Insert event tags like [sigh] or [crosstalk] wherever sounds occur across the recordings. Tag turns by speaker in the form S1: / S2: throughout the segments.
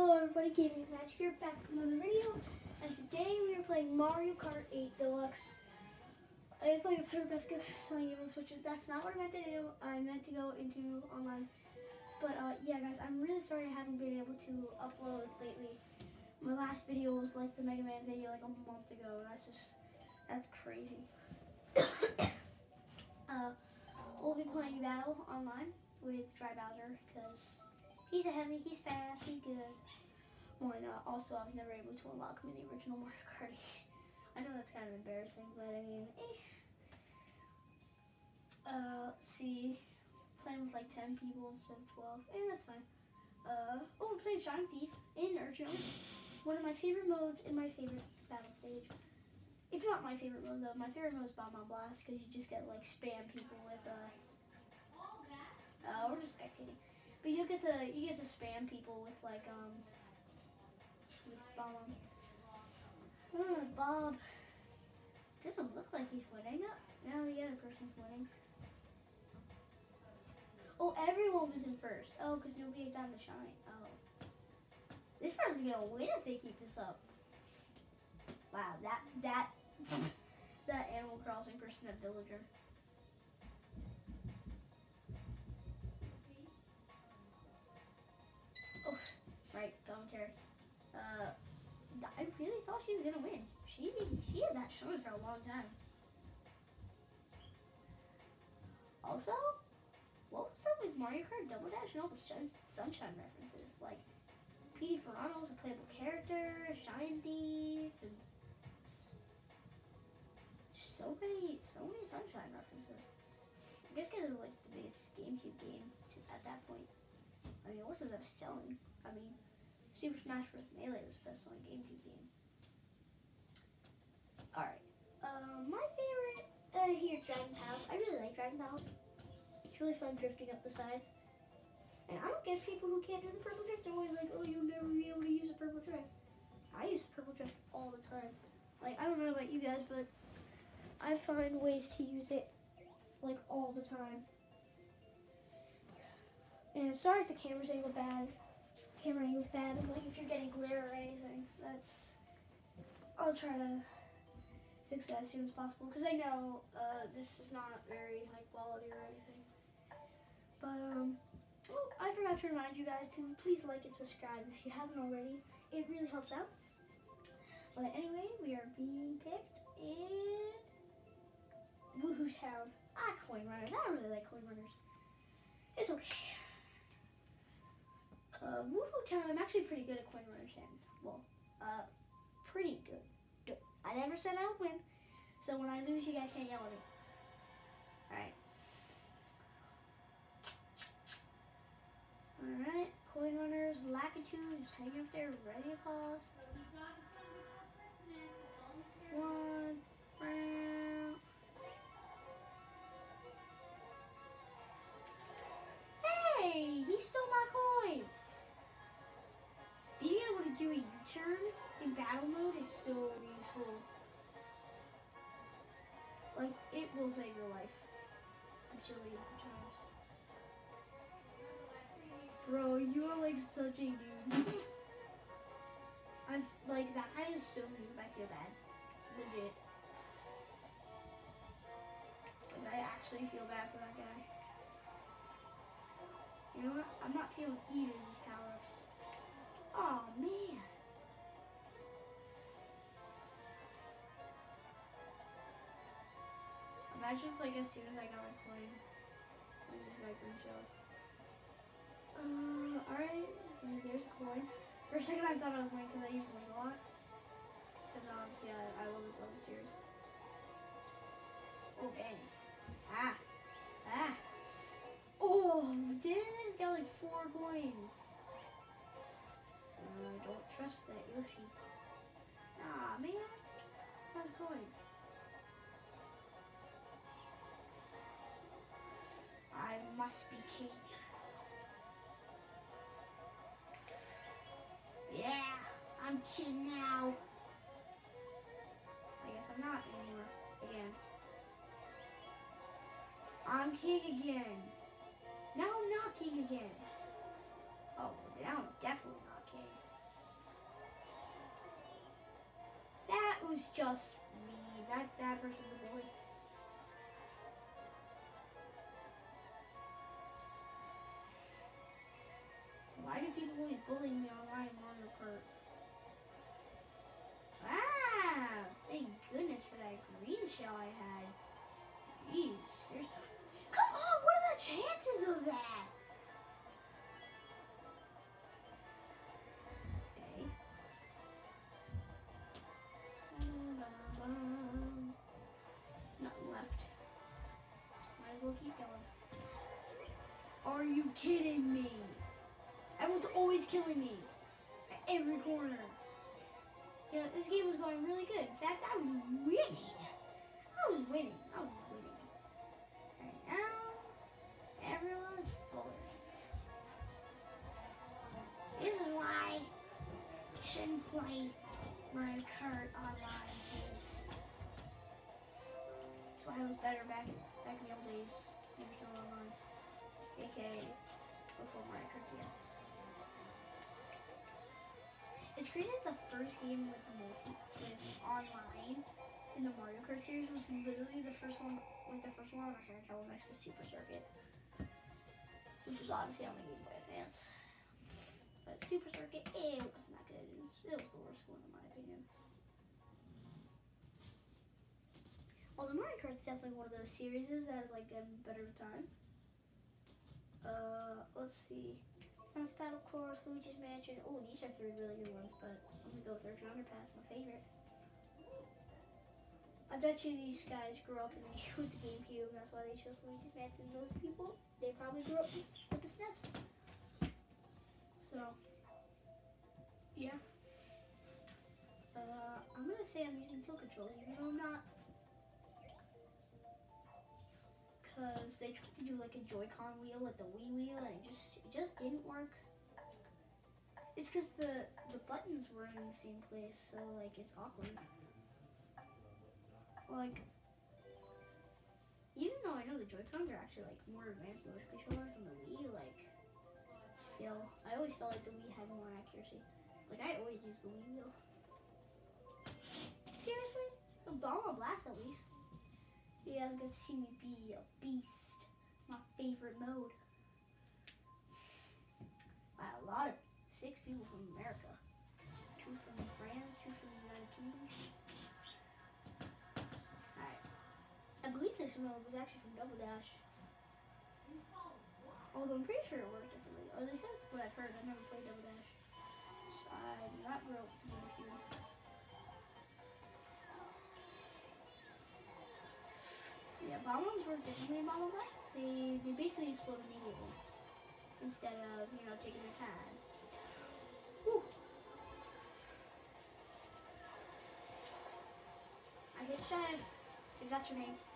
S1: Hello everybody, Gaming Match here, back with another video, and today we are playing Mario Kart 8 Deluxe. It's like the third best selling game on Switch. That's not what I meant to do. I meant to go into online. But uh, yeah guys, I'm really sorry I haven't been able to upload lately. My last video was like the Mega Man video like a month ago. and That's just, that's crazy. [coughs] uh, we'll be playing Battle online with Dry Bowser because He's a heavy, he's fast, he's good. Why not? Also, I was never able to unlock him in the original Mario Kart 8. [laughs] I know that's kind of embarrassing, but I mean, eh. Uh, see. Playing with like 10 people instead of 12. Eh, that's fine. Uh, oh, we're playing Shining Thief in Urgent. One of my favorite modes in my favorite battle stage. It's not my favorite mode though. My favorite mode is Bomb Blast because you just get like spam people with, uh, uh, we're just spectating. But you get to you get to spam people with like um with Bob. Uh, Bob doesn't look like he's winning. Now the other person's winning. Oh, everyone was in first. Oh, because nobody had gotten the shine. Oh. This person's gonna win if they keep this up. Wow, that that [laughs] that Animal Crossing person, that villager. Uh, I really thought she was gonna win. She she had that showing for a long time. Also, what was up with Mario Kart Double Dash and all the Sunshine references? Like, Petey Piranha was a playable character, Shine Thief, and so many, so many Sunshine references. I guess because it was like the biggest GameCube game at that point. I mean, it wasn't selling. I mean, Super Smash Bros. Melee was the best-selling GameCube game. Alright. Uh, my favorite uh, here, Dragon Palace. I really like Dragon Palace. It's really fun drifting up the sides. And I don't get people who can't do the purple drift. They're always like, oh, you'll never be able to use a purple drift. I use purple drift all the time. Like, I don't know about you guys, but I find ways to use it, like, all the time. And sorry if the camera's angle bad camera angle bad. Like if you're getting glare or anything, that's. I'll try to fix that as soon as possible because I know uh, this is not very high quality or anything. But um, oh, I forgot to remind you guys to please like and subscribe if you haven't already. It really helps out. But anyway, we are being picked in Wuhu Town. Ah, coin runners. I don't really like coin runners. It's okay. Uh, Wuhu Town, I'm actually pretty good at coin runners and, well, uh, pretty good. I never said I would win, so when I lose, you guys can't yell at me. Alright. Alright, coin runners, Lakitu, just hanging up there, ready to pause. One, round. In battle mode is so useful. Like, it will save your life. Bajillions of times. Bro, you are like such a noob. [laughs] I'm like, that guy is so noob, I feel bad. Legit. Like, I actually feel bad for that guy. You know what? I'm not feeling either of these power-ups. Oh man. Imagine if like as soon as I got my coin, I just like reach up. Uh, alright, there's coin. For a second I thought I was Link because I use Link a lot. Because obviously I, I love this level series. Oh dang. Ah. Ah. Oh, dang, got like four coins. I don't trust that Yoshi. Ah, man. How's it must be king. Yeah, I'm king now. I guess I'm not anymore. Again. I'm king again. Now I'm not king again. Oh, now I'm definitely not king. That was just me. That bad person, the boy. Always bully me online in Mario Kart? Ah, thank goodness for that green shell I had. Jeez, there's... Come on, what are the chances of that? Okay. Nothing left. Might as well keep going. Are you kidding always killing me. At every corner. Yeah, this game was going really good. In fact, I'm winning. I was winning. I was winning. Right now, everyone's bullying. This is why you shouldn't play Mario Kart online, kids. That's why I was better back back in the old days. Still online. AKA before Mario Kart DS. It's crazy that the first game with multi with online in the Mario Kart series was literally the first one like the first one on our handheld next to Super Circuit. Which was obviously on the Game Boy Advance. But Super Circuit, it wasn't that good. It was, it was the worst one in my opinion. Well, the Mario Kart's definitely one of those series that is like gotten better time. Uh, let's see. SNES Battle Course, Luigi's Mansion. Oh, these are three really good ones, but I'm gonna go with Urchin Underpass, my favorite. I bet you these guys grew up in the, [laughs] with the GameCube, that's why they chose Luigi's Mansion. Those people, they probably grew up with, with the SNES. So, yeah. Uh, I'm gonna say I'm using tilt controls, even though I'm not. Cause they tried to do like a Joy-Con wheel, with the Wii wheel, and it just it just didn't work. It's cause the the buttons were in the same place, so like it's awkward. Like, even though I know the Joy-Cons are actually like more advanced motion controllers than the Wii, like, still, I always felt like the Wii had more accuracy. Like I always use the Wii wheel. Seriously, Bob-omb Blast at least. You guys get to see me be a beast. My favorite mode. By a lot of six people from America. Two from France, two from the United Kingdom. Alright. I believe this mode was actually from Double Dash. Although I'm pretty sure it worked differently. Or at least that's what I've heard. I've never played Double Dash. So I'm not real with bomb ones work differently in Bomb Blast. They they basically explode immediately instead of you know taking their time. Whew. I hit Shed, if that's your name.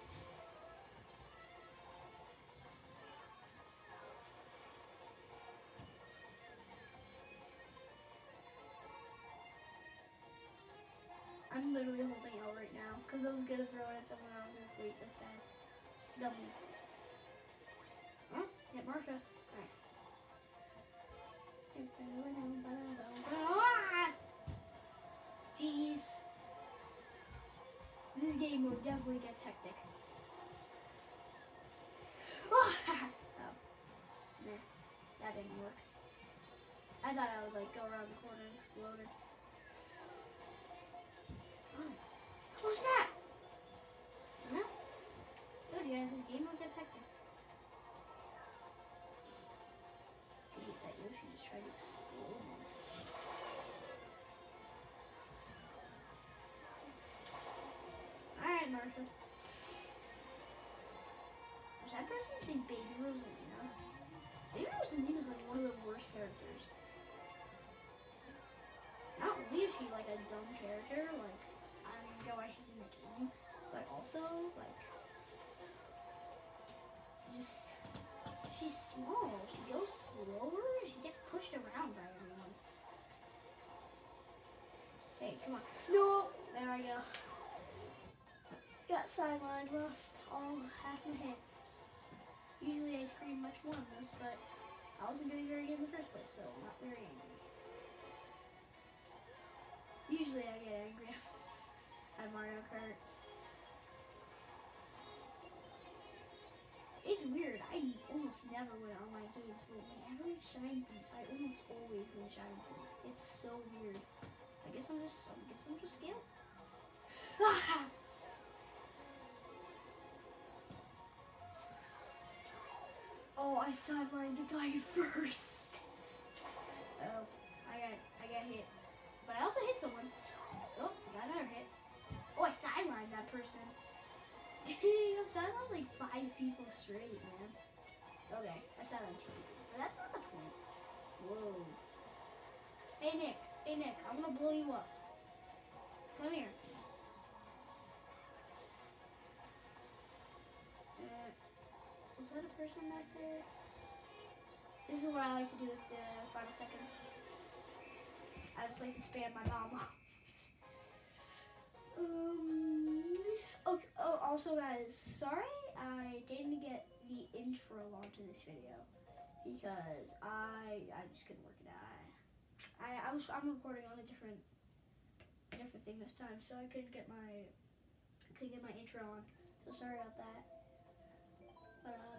S1: This game will definitely gets hectic. [laughs] Oh, [laughs] oh, nah, that didn't work. I thought I would like go around the corner and explode it. [gasps] Oh snap! Huh? Good, guys, this game will get hectic. Person say Baby Rosalina? Baby Rosalina is like one of the worst characters. Not only is she like a dumb character, like I don't even know why she's in the game, but also like just she's small. She goes slower. She gets pushed around by everyone. Hey, come on. No, there I go. Got sidelined, lost all half my hits. Usually I scream much more than this, but I wasn't doing very good in the first place, so I'm not very angry. Usually I get angry. [laughs] at Mario Kart. It's weird. I almost never win on my games, but whenever it's Shine Thief, I almost always win Shine Thief. It's so weird. I guess I'm just, I guess I'm just scared. [laughs] Ah! Oh, I sidelined the guy [laughs] first. Oh, I got, I got hit, but I also hit someone. Oh, got another hit. Oh, I sidelined that person. [laughs] Dang, I've sidelined like five people straight, man. Okay, I sidelined two, but that's not the point. Whoa. Hey Nick, hey Nick, I'm gonna blow you up. Come here. That a person back there? This is what I like to do with the final seconds. I just like to spam my mom [laughs] um, okay, oh, also guys, sorry I didn't get the intro onto this video because I I just couldn't work it out. I, I was I'm recording on a different different thing this time, so I couldn't get my couldn't get my intro on. So sorry about that. But uh,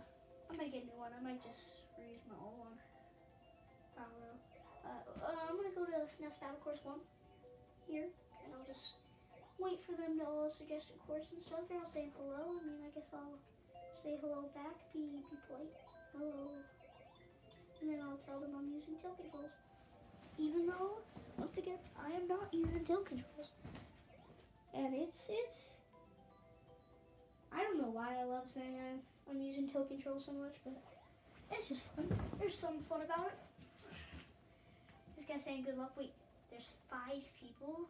S1: I might get a new one. I might just reuse my old one. I don't know. Uh, uh, I'm gonna go to SNES Battle Course one here, and I'll just wait for them to all suggest a course and stuff. They're all saying hello. I mean, I guess I'll say hello back. Be be polite. Hello. And then I'll tell them I'm using tilt controls. Even though, once again, I am not using tilt controls. And it's, it's, I don't know why I love saying I'm, I'm using tilt control so much, but it's just fun. There's some fun about it. This guy's saying good luck. Wait, there's five people?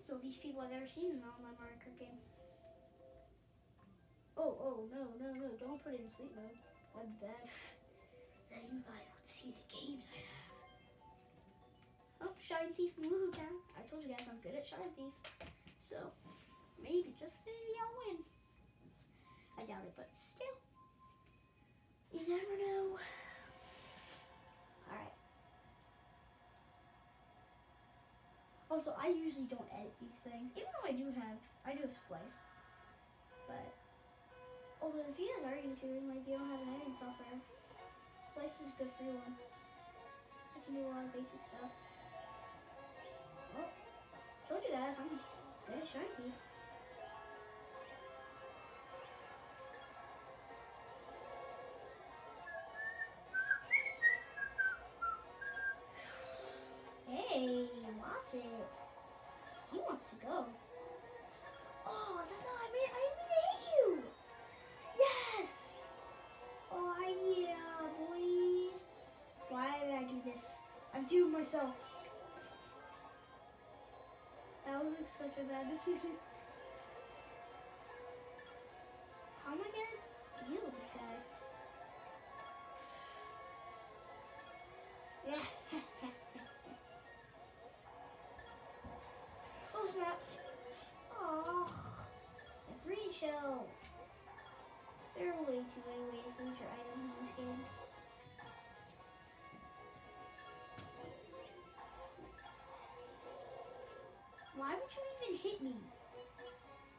S1: It's the least people I've ever seen in an online Mario Kart game. Oh, oh, no, no, no, don't put it in sleep mode. I bet. [laughs] Then you guys would see the games I have. Oh, Shine Thief Wuhu Town. I told you guys I'm good at Shine Thief. So, maybe, just maybe I'll win. I doubt it, but still. You never know. Alright. Also, I usually don't edit these things, even though I do have, I do have Splice. But, although if you guys are YouTubing, like, you don't have an editing software, Splice is good for one. I can do a lot of basic stuff. Well, told you guys, I'm good at it. He wants to go. Oh, that's not, I mean, I mean to hit you. Yes. Oh, yeah, boy. Why did I do this? I'm doing myself. That was like such a bad decision. Items in this game. Why would you even hit me?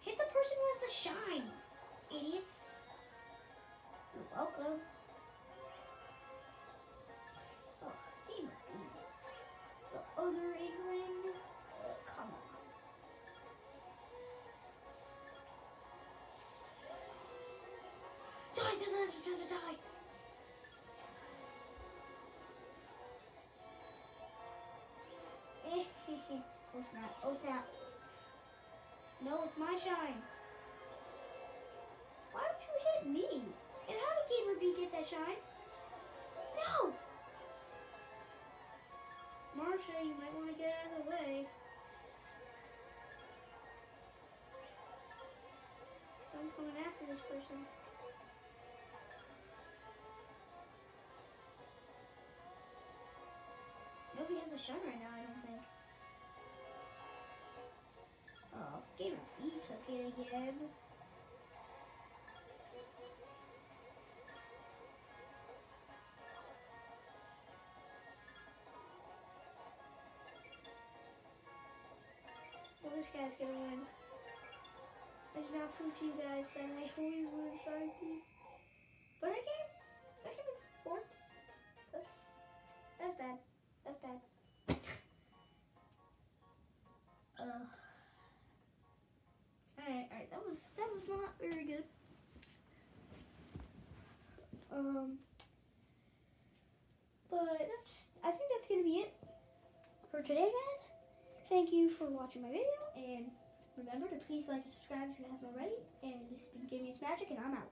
S1: Hit the person who has the shine, idiots. You're welcome. Oh snap. No, it's my shine. Why would you hit me? And how did Gamer B get that shine? No! Marsha, you might want to get out of the way. I'm coming after this person. Nobody has a shine right now, again. Well, this guy's gonna win. It's not you guys that I always win Sharky. But I Um but that's I think that's gonna be it for today guys. Thank you for watching my video and remember to please like and subscribe if you haven't already. And this has been Gaming is Magic and I'm out.